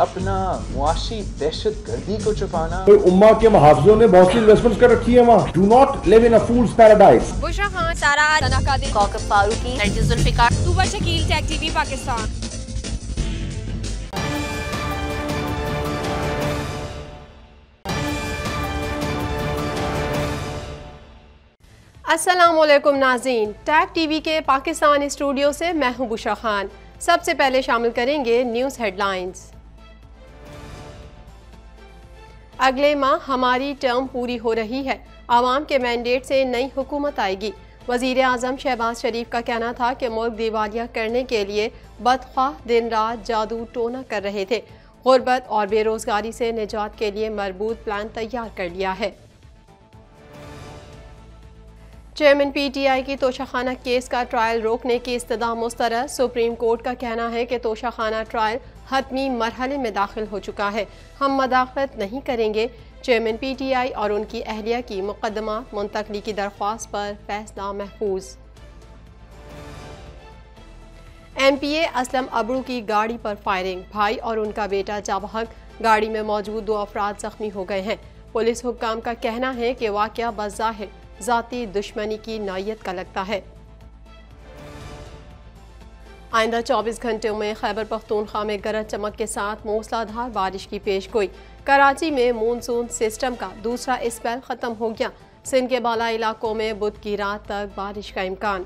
अपना मुआशी दहशत गर्दी को छुपाना। कोई उम्मा के मुहावजों ने बहुत सी इन्वेस्टमेंट कर रखी है वहाँ। Do not live in a fool's paradise Bushra Khan Sara Kaukab Farooqui. Nargis Shakeel Tag TV Pakistan. अस्सलाम वालेकुम नाजीन टैग टीवी के पाकिस्तान स्टूडियो से मैं हूँ बुशरा खान। सबसे पहले शामिल करेंगे न्यूज़ हेडलाइंस। अगले माह हमारी टर्म पूरी हो रही है। आवाम के मैंडेट से नई हुकूमत आएगी। वज़ीर अजम शहबाज शरीफ का कहना था कि मुल्क दिवालिया करने के लिए बदख्वाह दिन रात जादू टोना कर रहे थे। गुर्बत और बेरोज़गारी से निजात के लिए मरबूत प्लान तैयार कर लिया है। चेयरमैन पीटीआई की तोशाखाना केस का ट्रायल रोकने की इस्तः मुस्तरद सुप्रीम कोर्ट का कहना है कि तोशाखाना ट्रायल हतमी मरहले में दाखिल हो चुका है। हम मदाखलत नहीं करेंगे। चेयरमैन पीटीआई और उनकी अहलिया की मुकदमा, मुंतकली की दरख्वास्त पर फैसला महफूज। M P A Aslam Abro की गाड़ी पर फायरिंग। भाई और उनका बेटा जाबहक गाड़ी में मौजूद दो अफराद जख्मी हो गए हैं। पुलिस हुक्काम का कहना है कि वाक़ बज़ाहिर ज़ाती दुश्मनी की नौयत का लगता है। आइंदा 24 घंटों में खैबर पख्तूनख्वा में गरज चमक के साथ मूसलाधार बारिश की पेश गोई कराची में मानसून सिस्टम का दूसरा स्पेल ख़त्म हो गया सिंध के बाला इलाकों में बुध की रात तक बारिश का इम्कान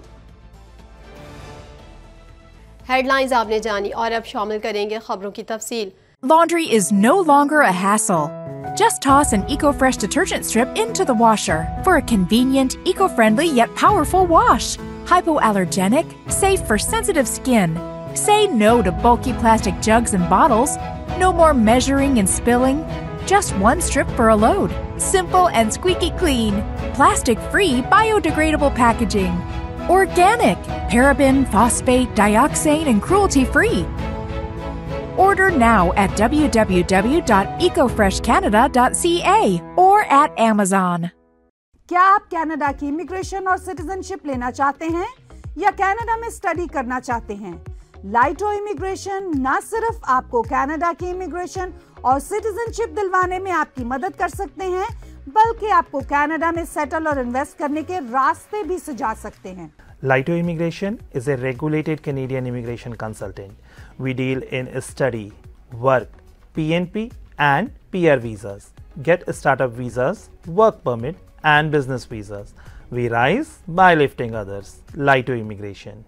हेडलाइंस आपने जानी और अब शामिल करेंगे खबरों की तफसील Laundry is no longer a hassle. Just toss an EcoFresh detergent strip into the washer for a convenient, eco-friendly yet powerful wash. Hypoallergenic, safe for sensitive skin. Say no to bulky plastic jugs and bottles. No more measuring and spilling. Just one strip for a load. Simple and squeaky clean. Plastic-free, biodegradable packaging. Organic, paraben, phosphate, dioxane, and cruelty-free. Order now at www.ecofreshcanada.ca or at Amazon. क्या आप Canada की immigration और citizenship लेना चाहते हैं या Canada में study करना चाहते हैं लाइटो इमिग्रेशन न सिर्फ़ आपको कनाडा की इमिग्रेशन और सिटीजनशिप दिलवाने में आपकी मदद कर सकते हैं बल्कि आपको कनाडा में सेटल और इन्वेस्ट करने के रास्ते भी सुझा सकते हैं Lito Immigration is a regulated Canadian immigration consultant. We deal in study, work, PNP, and PR visas. Get startup visas, work permit, and business visas. We rise by lifting others. Lito Immigration.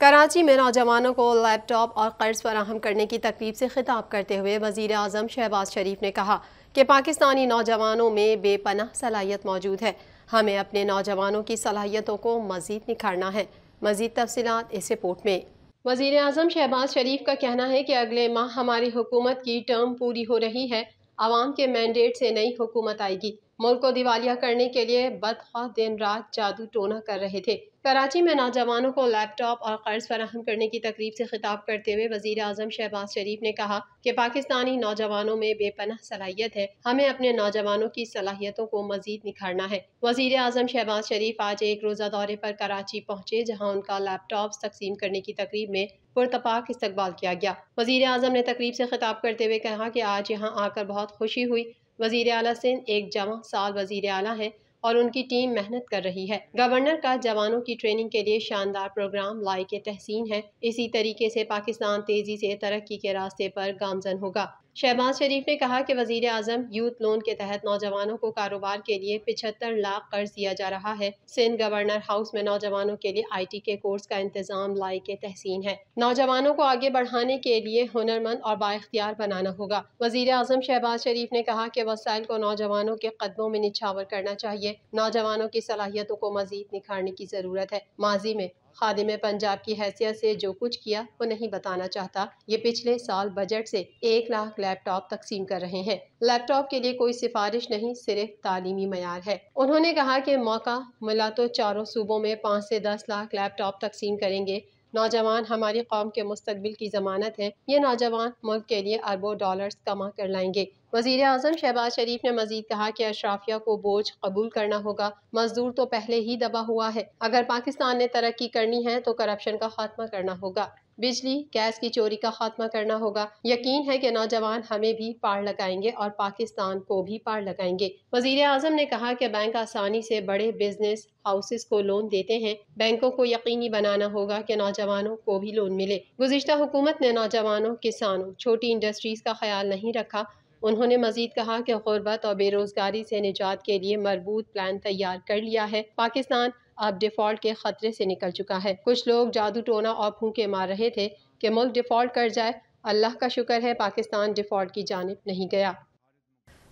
Karachi में नौजवानों को laptop और कर्ज फराहम करने की तकरीब से खिताब करते हुए वज़ीर अजम शहबाज शरीफ ने कहा कि पाकिस्तानी नौजवानों में बेपनाह सलाहियत मौजूद है हमें अपने नौजवानों की सलाहियतों को मजीद निखारना है मजीद तफसीत इस रिपोर्ट में वज़ीर अजम शहबाज शरीफ का कहना है कि अगले माह हमारी हुकूमत की टर्म पूरी हो रही है आवाम के मैंडेट से नई हुकूमत आएगी। मुल्क को दिवालिया करने के लिए बदख्वाह दिन रात जादू टोना कर रहे थे। कराची में नौजवानों को लैपटॉप और कर्ज फराहम करने की तकरीब से खिताब करते हुए वज़ीर अजम शहबाज शरीफ ने कहा कि पाकिस्तानी नौजवानों में बेपनाह सलाहियत है। हमें अपने नौजवानों की सलाहियतों को मजीद निखारना है। वज़ीर अजम शहबाज शरीफ आज एक रोज़ा दौरे पर कराची पहुँचे, जहाँ उनका लैपटॉप तकसीम करने की तकरीब में पुरतपाक इस्तकबाल किया गया। वज़ीर अजम ने तकरीब से खिताब करते हुए कहा कि आज यहाँ आकर बहुत खुशी हुई। वज़ीर अला सिंह एक जमा साल वज़ीर अला है और उनकी टीम मेहनत कर रही है। गवर्नर का जवानों की ट्रेनिंग के लिए शानदार प्रोग्राम लाइक तहसीन है। इसी तरीके से पाकिस्तान तेज़ी से तरक्की के रास्ते पर गामजन होगा। शहबाज शरीफ ने कहा कि वज़ीर अजम यूथ लोन के तहत नौजवानों को कारोबार के लिए पिछहत्तर लाख कर्ज दिया जा रहा है। सिंध गवर्नर हाउस में नौजवानों के लिए आई टी के कोर्स का इंतज़ाम लाई के तहसीन है। नौजवानों को आगे बढ़ाने के लिए हुनरमंद और बाख्तियार बनाना होगा। वज़ीर अजम शहबाज शरीफ ने कहा कि वसाइल को नौजवानों के कदमों में निछावर करना चाहिए। नौजवानों की सलाहियतों को मजीद निखारने की ज़रूरत है। माजी में खादिम पंजाब की हैसियत से जो कुछ किया, वो नहीं बताना चाहता। ये पिछले साल बजट से एक लाख लैपटॉप तकसीम कर रहे हैं। लैपटॉप के लिए कोई सिफारिश नहीं, सिर्फ़ तालीमी मैार है। उन्होंने कहा कि मौका मिला तो चारों सूबों में पाँच से दस लाख लैपटॉप तकसीम करेंगे। नौजवान हमारी कौम के मुस्तबिल की जमानत है। ये नौजवान मुल्क के लिए अरबों डॉलर्स कमा कर लाएँगे। वज़ीर अजम शहबाज शरीफ ने मजीद कहा कि अशराफिया को बोझ कबूल करना होगा। मजदूर तो पहले ही दबा हुआ है। अगर पाकिस्तान ने तरक्की करनी है तो करप्शन का खात्मा करना होगा। बिजली, गैस की चोरी का खात्मा करना होगा। यकीन है कि नौजवान हमें भी पार लगाएँगे और पाकिस्तान को भी पार लगाएँगे। वज़ीर आज़म ने कहा कि बैंक आसानी से बड़े बिज़नेस हाउसेस को लोन देते हैं। बैंकों को यकीनी बनाना होगा कि नौजवानों को भी लोन मिले। गुजशत हुकूमत ने नौजवानों, किसानों, छोटी इंडस्ट्रीज़ का ख्याल नहीं रखा। उन्होंने मजीद कहा कि गुर्बत और बेरोजगारी से निजात के लिए मरबूत प्लान तैयार कर लिया है। पाकिस्तान अब डिफ़ॉल्ट के खतरे से निकल चुका है। कुछ लोग जादू टोना और फूके मार रहे थे कि मुल्क डिफ़ॉल्ट कर जाए। अल्लाह का शुक्र है पाकिस्तान डिफ़ॉल्ट की जानब नहीं गया।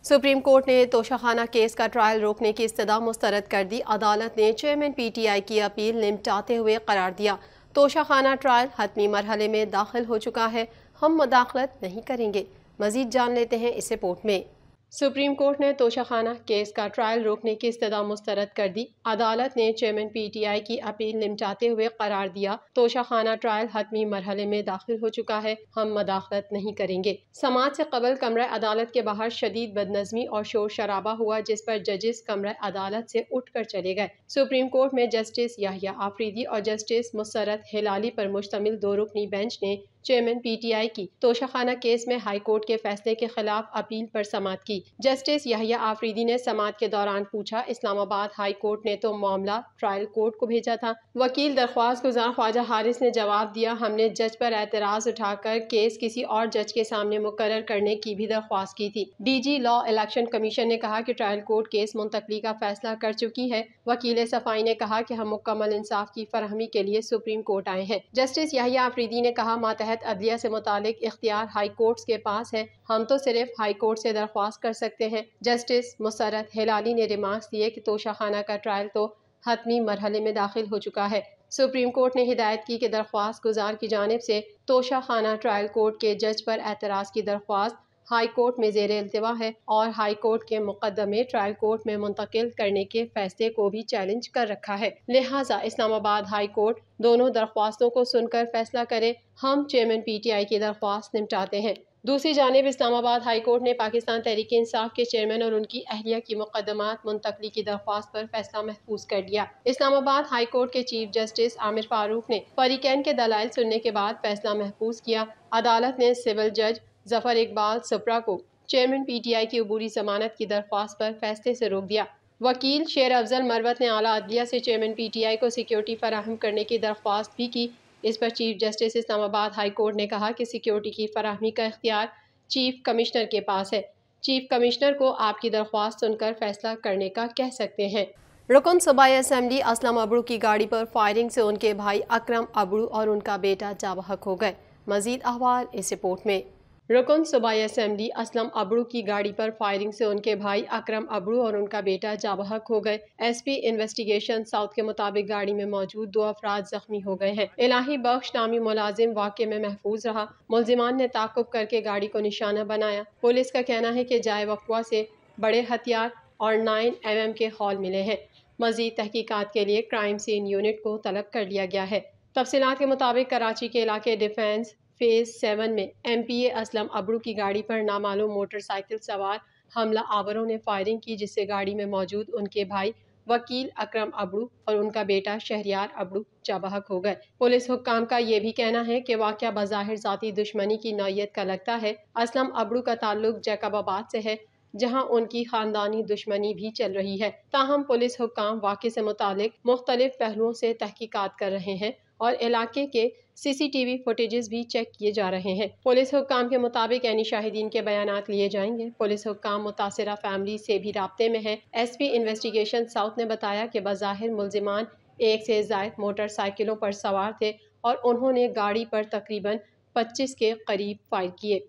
सुप्रीम कोर्ट ने तोशाखाना केस का ट्रायल रोकने की इस्तः मुस्तरद कर दी। अदालत ने चेयरमैन पी टी आई की अपील निपटाते हुए करार दिया। तोशाखाना ट्रायल हतमी मरहले में दाखिल हो चुका है। हम मुदाखलत नहीं करेंगे। मजीद जान लेते हैं इस रिपोर्ट में। सुप्रीम कोर्ट ने तोशाखाना केस का ट्रायल रोकने की इस्तः मुस्तरद कर दी। अदालत ने चेयरमैन पीटीआई की अपील निमटाते हुए करार दिया। तोशाखाना ट्रायल हतमी मरहले में दाखिल हो चुका है। हम मदाखलत नहीं करेंगे। समाज से कबल कमरा अदालत के बाहर शदीद बदनजमी और शोर शराबा हुआ, जिस पर जजेस कमरा अदालत से उठ कर चले गए। सुप्रीम कोर्ट में जस्टिस याहिया आफरीदी और जस्टिस मुसरत हिलाली पर मुश्तमिल दो रुकनी बेंच ने चेयरमैन पीटीआई की तोशाखाना केस में हाई कोर्ट के फैसले के खिलाफ अपील पर समात की। जस्टिस यहिया आफरीदी ने समात के दौरान पूछा, इस्लामाबाद हाई कोर्ट ने तो मामला ट्रायल कोर्ट को भेजा था। वकील दरख्वास्त गुजार ख्वाजा हारिस ने जवाब दिया, हमने जज पर एतराज़ उठाकर केस किसी और जज के सामने मुकर करने की भी दरख्वास्त की थी। D G law election commission ने कहा की ट्रायल कोर्ट केस मुंतकली का फैसला कर चुकी है। वकील सफ़ाई ने कहा की हम मुकम्मल इंसाफ की फरहमी के लिए सुप्रीम कोर्ट आए हैं। जस्टिस यहिया आफरीदी ने कहा, मातहत तहत अदलिया से मुतालिक इख्तियार हाई कोर्ट के पास है। हम तो सिर्फ़ हाई कोर्ट से दरख्वास्त कर सकते हैं। जस्टिस मुसरत हिलाली ने रिमार्क्स दिए कि तोशाखाना का ट्रायल तो हतमी मरहले में दाखिल हो चुका है। सुप्रीम कोर्ट ने हिदायत की कि दरख्वास्त गुजार की जानब से तोशा खाना ट्रायल कोर्ट के जज पर एतराज़ की दरख्वास्त हाई कोर्ट में जेर अल्तवा है और हाई कोर्ट के मुकदमे ट्रायल कोर्ट में मुंतकिल करने के फैसले को भी चैलेंज कर रखा है। लिहाजा इस्लामाबाद हाई कोर्ट दोनों दरख्वास्तों को सुनकर फैसला करे। हम चेयरमैन पी टी आई की दरख्वास्त निपटाते हैं। दूसरी जानब इस्लामाबाद हाई कोर्ट ने पाकिस्तान तहरीक इंसाफ के चेयरमैन और उनकी अहलिया की मुकदमात मुंतकली की दरख्वास्त पर फैसला महफूज कर लिया। इस्लामाबाद हाई कोर्ट के चीफ जस्टिस आमिर फारूक ने फरीकैन के दलाइल सुनने के बाद फैसला महफूज किया। अदालत ने सिविल जज ज़फ़र इकबाल सप्रा को चेयरमैन पीटीआई की अबूरी जमानत की दरख्वास्त पर फैसले से रोक दिया। वकील शेर अफजल मरवत ने आला अदलिया से चेयरमैन पीटीआई को सिक्योरिटी फराहम करने की दरख्वास्त भी की। इस पर chief justice Islamabad high court ने कहा कि सिक्योरिटी की फराहमी का इख्तियार चीफ कमिश्नर के पास है। चीफ कमिश्नर को आपकी दरख्वास्त सुनकर फैसला करने का कह सकते हैं। रुकन सूबाई असम्बली असलम अबड़ू की गाड़ी पर फायरिंग से उनके भाई अकरम अबरू और उनका बेटा जाबहक हो गए। मजीद अहवाल इस रिपोर्ट में। रुकन सूबाई असम्बली असलम अबड़ू की गाड़ी पर फायरिंग से उनके भाई अकरम अबरू और उनका बेटा जाबहक हो गए। एसपी इन्वेस्टिगेशन साउथ के मुताबिक गाड़ी में मौजूद दो अफराद जख्मी हो गए हैं। इलाही बख्श नामी मुलाजिम वाक़े में महफूज रहा। मुलजिमान ने ताकुब करके गाड़ी को निशाना बनाया। पुलिस का कहना है कि जाए वकवा से बड़े हथियार और नाइन एम एम के हॉल मिले हैं। मजीद तहकीकात के लिए क्राइम सीन यूनिट को तलब कर लिया गया है। तफसीत के मुताबिक कराची के इलाके डिफेंस फ़ेज़ सेवन में M P A Aslam Abro की गाड़ी पर नामालूम मोटरसाइकिल सवार हमला आवरों ने फायरिंग की, जिससे गाड़ी में मौजूद उनके भाई वकील अकरम अबड़ू और उनका बेटा शहरियार अबड़ू चाबहक हो गए। पुलिस हुक्काम का ये भी कहना है कि वाक़ बाहिर ज़ाती दुश्मनी की नौीयत का लगता है, असलम अबड़ू का ताल्लुक जैकबाबाद से है, जहाँ उनकी खानदानी दुश्मनी भी चल रही है। ताहम पुलिस हुक्काम वाक़े से मुतालिक मुख्तलिफ़ पहलुओं से तहकीकात कर रहे हैं। और इलाके के सीसीटीवी फुटेजेस भी चेक किए जा रहे हैं। पुलिस हुक्काम के मुताबिक यानी शाहिदीन के बयान लिए जाएँगे। पुलिस हुक्काम मुतासरा फैमिली से भी रबते में है। एस पी इन्वेस्टिगेशन साउथ ने बताया कि बज़ाहिर मुलजिमान एक से जायद मोटरसाइकिलों पर सवार थे और उन्होंने गाड़ी पर तकरीबन 25 के करीब फायर किए।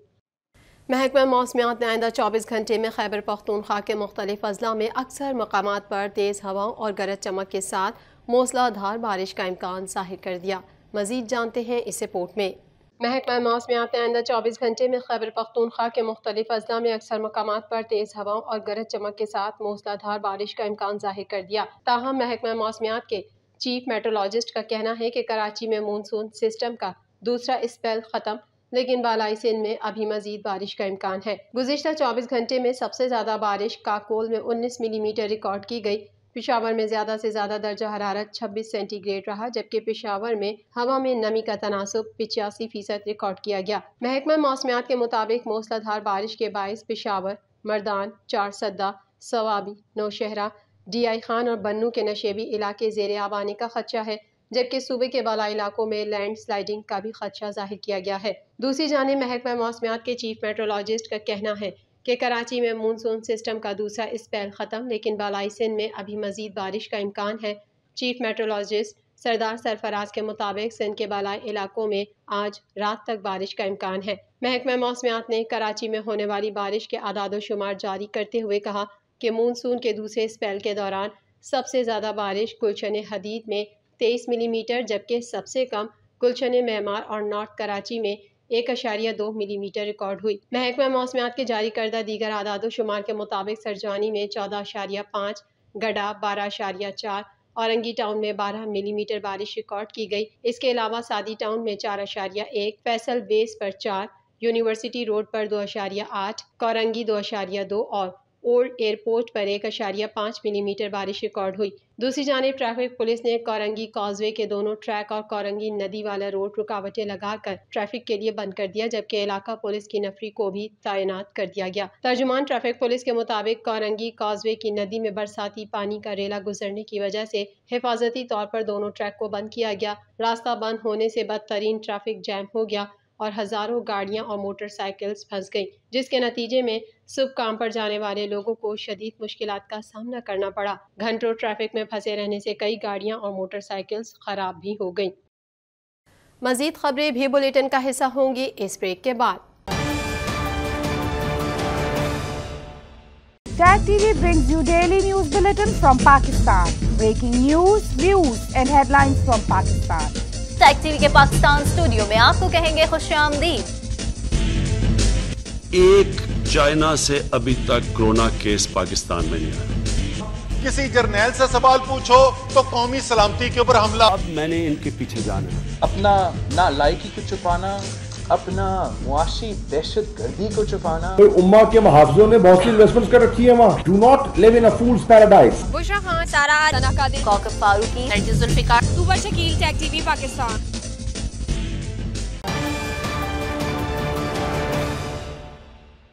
महकमा मौसमियात ने आइंदा चौबीस घंटे में खैबर पख्तूनख्वा के मुख्तलिफ़ अजला में अक्सर मकाम पर तेज़ हवाओं और गरज चमक के साथ मूसलाधार बारिश का इम्कान ज़ाहिर कर दिया। मजीद जानते हैं इस रिपोर्ट में। महकमा मौसमियात ने आइंदा चौबीस घंटे में खैबर पख्तूनख्वा के मुख्तलिफ़ अजला में अक्सर मकाम पर तेज हवाओं और गरज चमक के साथ मौसलाधार बारिश का इम्कान ज़ाहिर कर दिया। ताहम महकमा मौसमियात के चीफ मेट्रोलॉजिस्ट का कहना है कि कराची में मानसून सिस्टम का दूसरा स्पेल ख़त्म, लेकिन बालाई सिंध में अभी मजीद बारिश का इम्कान है। गुजशत चौबीस घंटे में सबसे ज़्यादा बारिश काकोल में उन्नीस मिलीमीटर रिकॉर्ड की गई। पिशावर में ज़्यादा से ज़्यादा दर्जा हरारत 26 सेंटीग्रेड रहा, जबकि पिशावर में हवा में नमी का तनासब पिचासी फ़ीसद रिकॉर्ड किया गया। महकमा मौसमियात के मुताबिक मौसलाधार बारिश के बायस पिशावर, मरदान चार सवाबी, नौशहरा डी आई खान और बन्नू के नशेबी इलाके जेर आब आने का खदशा है, जबकि सूबे के बाला इलाकों में लैंड स्लाइडिंग का भी खदशा ज़ाहिर किया गया है। दूसरी जानब महकमा मौसमियात के चीफ मेट्रोलॉजिस्ट का कहना है कि कराची में मानसून सिस्टम का दूसरा स्पेल ख़त्म, लेकिन बालाई सिंध में अभी मजीद बारिश का इम्कान है। चीफ मेट्रोलॉजिस्ट सरदार सरफराज के मुताबिक सिंध के बालाई इलाकों में आज रात तक बारिश का इम्कान है। महकमा मौसमियात ने कराची में होने वाली बारिश के आदाद शुमार जारी करते हुए कहा कि मानसून के दूसरे स्पेल के दौरान सबसे ज़्यादा बारिश गुलशन हदीद में तेईस मिलीमीटर, जबकि सबसे कम गुलशन मेमार और नॉर्थ कराची में एक अशारिया दो मिलीमीटर रिकॉर्ड हुई। महकमा मौसमियात के जारी करदा दीगर आदाद शुमार के मुताबिक सरजानी में चौदह अशारिया पाँच गडा बारह अशारिया चार औरंगी टाउन में बारह मिलीमीटर बारिश रिकॉर्ड की गई। इसके अलावा सादी टाउन में चार अशारिया एक फैसल बेस पर चार, यूनिवर्सिटी रोड पर दो अशारिया आठ, कौरंगी दो अशारिया दो और ओल्ड एयरपोर्ट पर एक अशारिया पाँच मिलीमीटर बारिश रिकॉर्ड हुई। दूसरी जानब ट्रैफ़िक पुलिस ने कौरंगी कॉजवे के दोनों ट्रैक और कौरंगी नदी वाला रोड रुकावटें लगाकर ट्रैफ़िक के लिए बंद कर दिया, जबकि इलाका पुलिस की नफरी को भी तैनात कर दिया गया। तर्जुमान ट्रैफ़िक पुलिस के मुताबिक कौरंगी कॉजवे की नदी में बरसाती पानी का रेला गुजरने की वजह से हिफाजती तौर पर दोनों ट्रैक को बंद किया गया। रास्ता बंद होने से बदतरीन ट्रैफ़िक जैम हो गया और हज़ारों गाड़ियाँ और मोटरसाइकिल्स फंस गईं, जिसके नतीजे में सुबह काम पर जाने वाले लोगों को शदीद मुश्किल का सामना करना पड़ा घंटों ट्रैफ़िक में फंसे रहने से कई गाड़ियाँ और मोटरसाइकिल्स खराब भी हो गईं मजीद खबरें भी बुलेटिन का हिस्सा होंगी इस ब्रेक के बाद Tag TV brings you daily news bulletin from Pakistan. Breaking news, views and headlines from Pakistan. Tag TV के पाकिस्तान स्टूडियो में आपको कहेंगे खुश आमदीद एक चाइना से अभी तक कोरोना केस पाकिस्तान में नहीं आया। किसी जर्नैल से सवाल पूछो तो कौमी सलामती के ऊपर हमला। अब मैंने इनके पीछे जाना है। अपना ना लायकी को छुपाना अपना मुआशी दहशत गर्दी को छुपाना। तो उम्मा के मुहावजों ने बहुत सी इन्वेस्टमेंट कर रखी है वहाँ। Do not live in a fool's paradise Bushra Khan Sara Farooqui Shakeel TV Pakistan.